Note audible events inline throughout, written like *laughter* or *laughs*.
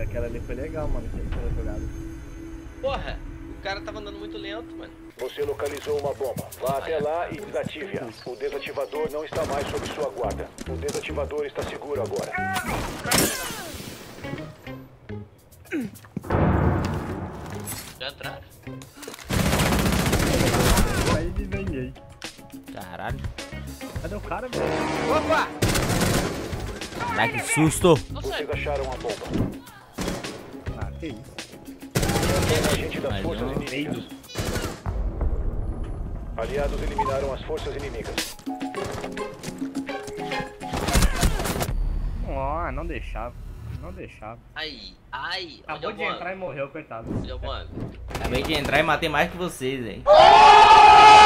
Aquela ali foi legal, mano. Que foi jogada. Porra, o cara tava andando muito lento, mano. Você localizou uma bomba. Vá até lá e desative-a. O desativador não está mais sob sua guarda. O desativador está seguro agora. Já entraram. Aí desvenguei. Caralho. Cadê o cara, velho? Opa! Ai, que susto. Vocês acharam a bomba. Que isso. Agente das Mas forças não. inimigas. Aliados eliminaram as forças inimigas. Ó, não deixava. Não deixava. Ai, ai. Acabou de mano. entrar e morreu, coitado. Olha mano. Acabei de entrar e matei mais que vocês, hein.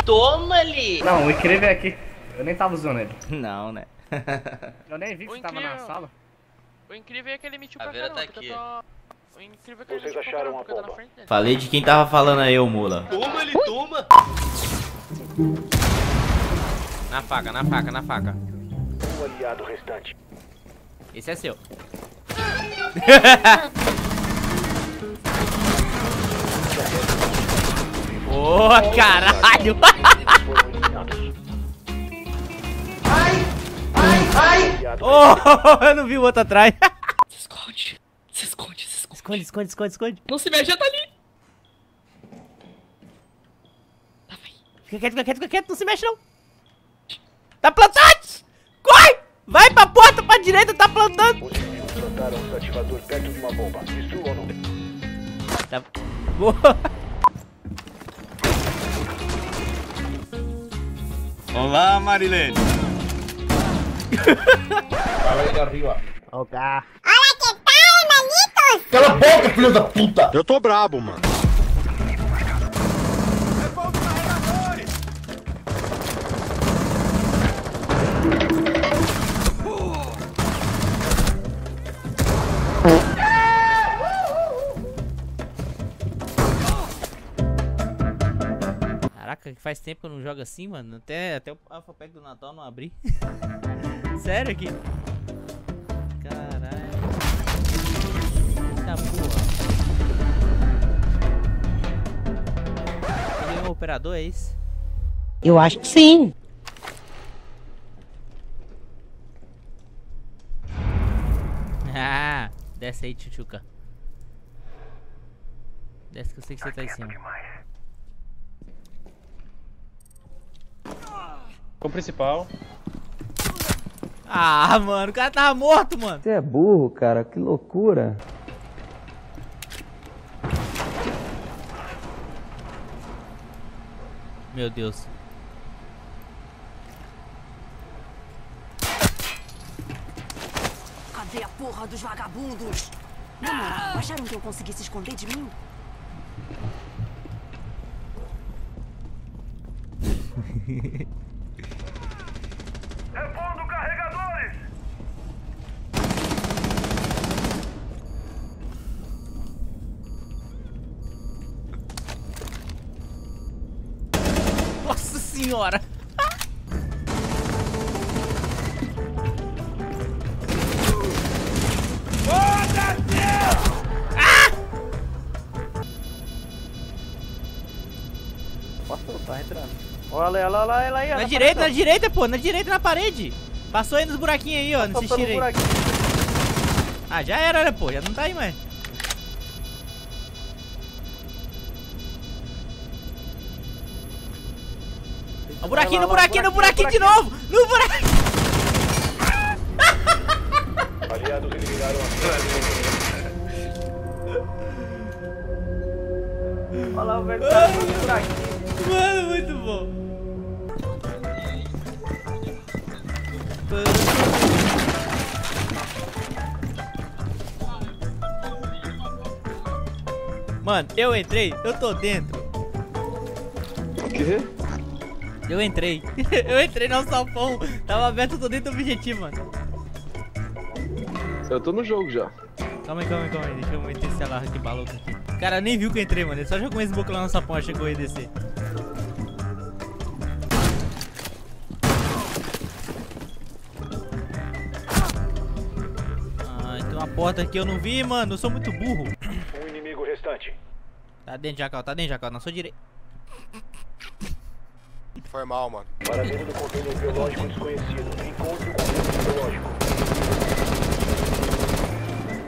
Toma ali! Não, o incrível é que eu nem tava usando ele. *laughs* Não, né? *laughs* Eu nem vi que O você tava na sala. O incrível é que ele mentiu A pra caramba, tá aqui. tô... Incrível que ele Vocês acharam a na bomba. Falei de quem tava falando aí, ô mula. Toma ali, toma! Na faca, na faca, na faca. Um aliado restante. Esse é seu. *laughs* Ô, caralho! Foram eliminados. Aliado Oh, *laughs* eu não vi o outro atrás. Se esconde. Se esconde, se esconde. Esconde, esconde, esconde. Não se mexe, já tá ali. Tá, vai. Fica quieto, fica quieto, fica quieto, não se mexe não. Tá plantado! Corre! Vai pra porta, pra direita, tá plantando. Os inimigos plantaram um desativador perto de uma bomba. Destruam-no. Tá... Boa. Olá, Marilene. Eu tô brabo, mano. Caraca, que faz tempo que eu não jogo assim, mano. Até, até o Alpha Pack do Natal não abri. *laughs* Sério aqui. Eita porra. Ele é um operador, é isso? Eu acho que sim. Ah, desce aí, tchutchuca. Desce que eu sei que você tá em cima. O principal. Ah, mano, o cara tava morto, mano. Você é burro, cara. Que loucura. Meu Deus. Cadê a porra dos vagabundos? Na moral, acharam que eu conseguisse esconder de mim? Repondo *laughs* carregadores! Nossa senhora. Tá entrando. Olha lá, olha lá, lá aí. Na direita, na direita, pô, na direita, na parede. Passou aí nos buraquinhos aí, ó, nesses Passou no tiros aí. Ah, já era, né, pô, já não tá aí mais. Ó, buraquinho, no buraquinho, no buraquinho de novo! No buraquinho! Aliados eliminaram inimigas. Olha lá o no buraquinho. Mano, muito bom. Mano, eu entrei, eu tô dentro. O quê? Eu entrei. *laughs* eu entrei no salpão. Tava aberto, eu tô dentro do objetivo, mano. Eu tô no jogo já. Calma aí, calma aí, calma aí. Deixa eu meter esse alarme aqui maluco aqui. O cara nem viu que eu entrei, mano. Ele só jogou esse boca lá no sapão, achei que eu ia descer. Ai, tem uma porta aqui eu não vi, mano. Eu sou muito burro. Um inimigo restante. Tá dentro, Jacal, tá dentro, Jacal. Na sua direita. Foi mal, mano. Paradeiro do container biológico desconhecido. Encontre o container biológico.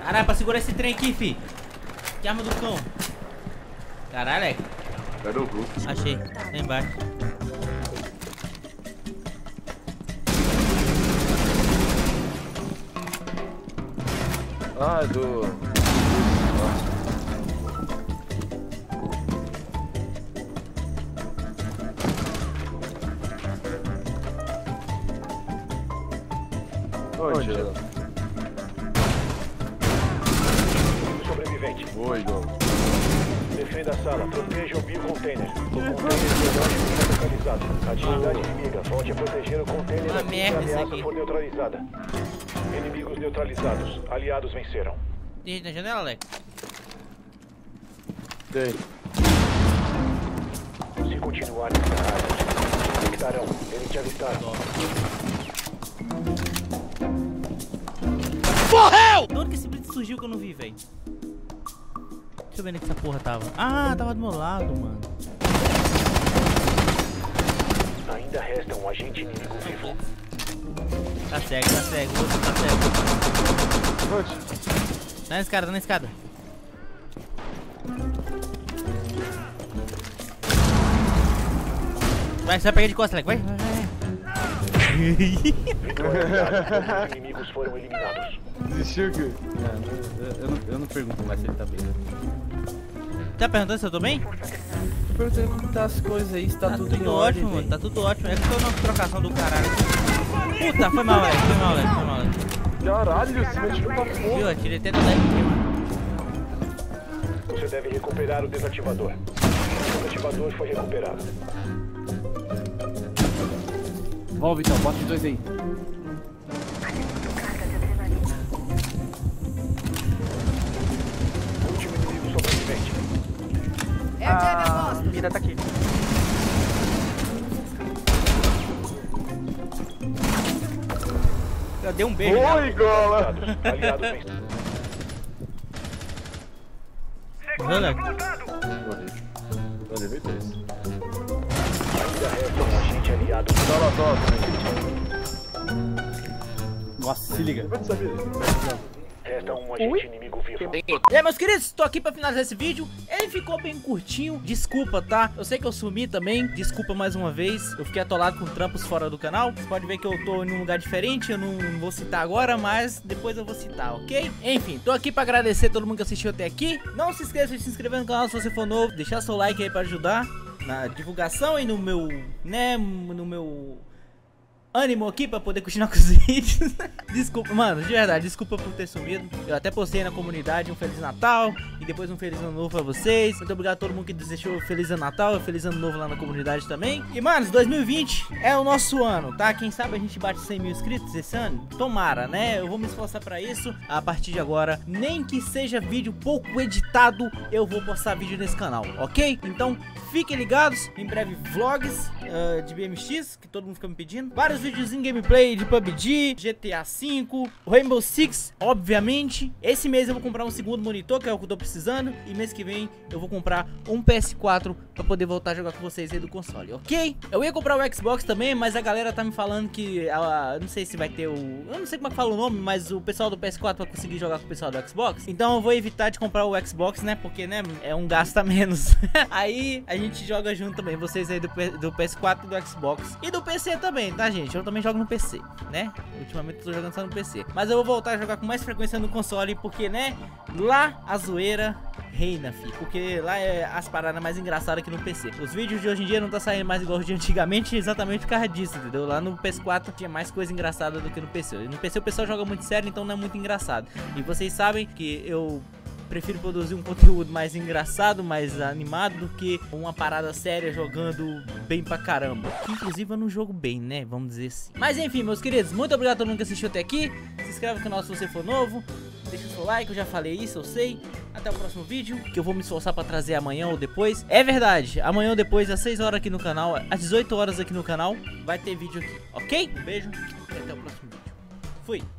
Caralho, pra segurar esse trem aqui, fi. Que arma do cão. Caralho, é. Cadê o grupo? Achei. Lá embaixo. Ah, é do... Onde? Sobrevivente. Oi, Dom. Defenda a sala. Proteja o biocontainer. O container biológico está localizado. Atividade inimiga. Volte a proteger o container Uma assim merda a isso ameaça aqui. for neutralizada. Inimigos neutralizados. Aliados venceram. Tem na janela, Alex? Tem. Se continuar nessa área, te detectarão. Eles te avistaram. De onde que esse blitz surgiu que eu não vi, velho? Deixa eu ver onde que essa porra tava. Ah, tava do meu lado, mano. Ainda resta um agente inimigo vivo. Tá cego, tá cego. Outro tá cego. Onde? Tá na escada, tá na escada. Vai, você vai pegar de costas, Alex. Vai, vai, inimigos foram eliminados. Desistiu que... Eu não, eu não pergunto mais se ele tá bem. Tá perguntando se eu tô bem? Perguntando como tá as coisas aí, se tá, Tá tudo, tudo, em ordem, ótimo, mano. velho. Tá tudo ótimo. É que eu não trocação do caralho. Puta, foi mal, Alex. Foi mal, Alex. Foi mal, Alex. Caralho, você me atirou pra porra. Viu? Eu tirei até do Alex aqui, mano. Você deve recuperar o desativador. O desativador foi recuperado. Vamos, Vitão, bota os dois aí. Eu dei um beijo. nela. Oi, gola. Morreu, Alex? Eu levei três. Ainda resta um agente aliado. Toma. Nossa, se liga. Pode saber. Resta um agente inimigo vivo. E aí, meus queridos, tô aqui pra finalizar esse vídeo. Ele ficou bem curtinho, desculpa, tá? Eu sei que eu sumi também, desculpa mais uma vez. Eu fiquei atolado com trampos fora do canal. Você pode ver que eu tô em um lugar diferente, eu não vou citar agora, mas depois eu vou citar, ok? Enfim, tô aqui pra agradecer todo mundo que assistiu até aqui. Não se esqueça de se inscrever no canal se você for novo, deixar seu like aí pra ajudar na divulgação e no meu, né, no meu ânimo aqui pra poder continuar *laughs* com os vídeos. desculpa, mano, de verdade, desculpa por ter sumido. Eu até postei na comunidade um Feliz Natal e depois um Feliz Ano Novo pra vocês. Muito obrigado a todo mundo que desejou Feliz Ano Natal Feliz Ano Novo lá na comunidade também. E, manos, 2020 é o nosso ano, tá? Quem sabe a gente bate 100 mil inscritos esse ano? Tomara, né? Eu vou me esforçar pra isso a partir de agora. Nem que seja vídeo pouco editado, eu vou postar vídeo nesse canal, ok? Então, fiquem ligados. Em breve, vlogs ah, de BMX, que todo mundo fica me pedindo. Vários vídeos em gameplay de PUBG, GTA V, Rainbow Six, obviamente. Esse mês eu vou comprar um segundo monitor, que é o que eu tô precisando. E mês que vem eu vou comprar um PS4 pra poder voltar a jogar com vocês aí do console, ok? Eu ia comprar o Xbox também, mas a galera tá me falando que... ah, não sei se vai ter o... Eu não sei como é que fala o nome, mas o pessoal do PS4 vai conseguir jogar com o pessoal do Xbox. Então eu vou evitar de comprar o Xbox, né? Porque, né, é um gasto a menos. *laughs* aí a gente joga junto também, vocês aí do, do PS4 e do Xbox. E do PC também, tá, gente? Eu também jogo no PC, né? Ultimamente eu tô jogando só no PC. Mas eu vou voltar a jogar com mais frequência no console, porque, né? Lá a zoeira reina, fi. Porque lá é as paradas mais engraçadas que no PC. Os vídeos de hoje em dia não tá saindo mais igual de antigamente, *laughs* exatamente por causa disso, entendeu? Lá no PS4 tinha mais coisa engraçada do que no PC. No PC o pessoal joga muito sério, então não é muito engraçado. E vocês sabem que eu prefiro produzir um conteúdo mais engraçado, mais animado do que uma parada séria jogando bem pra caramba. Que, inclusive eu não jogo bem, né? Vamos dizer assim. Mas enfim, meus queridos, muito obrigado a todo mundo que assistiu até aqui. Se inscreve no canal se você for novo. Deixa o seu like, eu já falei isso, eu sei. Até o próximo vídeo, que eu vou me esforçar pra trazer amanhã ou depois. É verdade, amanhã ou depois, às 6 horas aqui no canal, às 18 horas aqui no canal, vai ter vídeo aqui, ok? Um beijo e até o próximo vídeo. Fui!